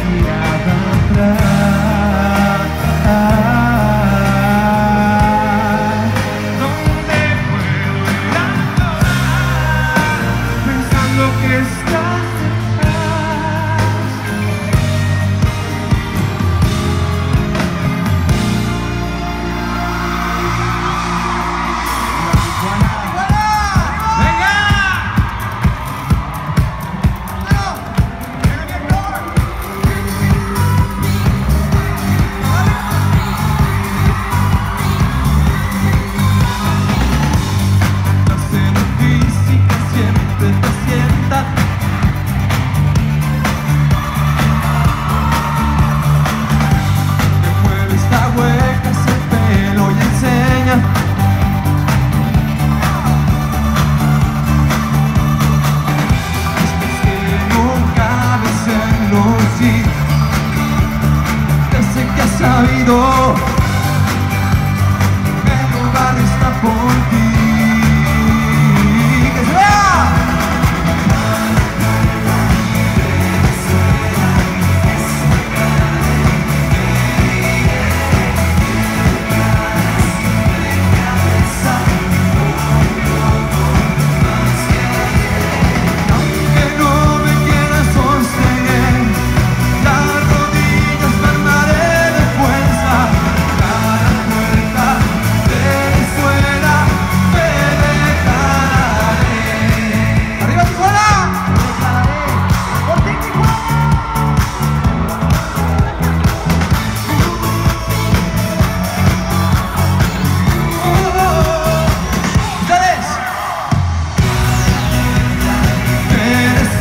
atrás.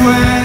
away.